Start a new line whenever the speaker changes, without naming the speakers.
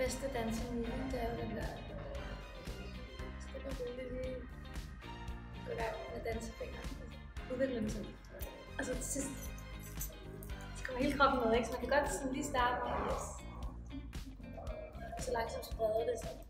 bedste dansemove, det er jo den der... Stille og roligt lige gå i gang med dansefingeren. Udvikle dem sådan. Og så til sidst, så kommer hele kroppen med, ikke? Så man kan godt sådan lige starte med, yes. Og så langsomt spreder det sådan.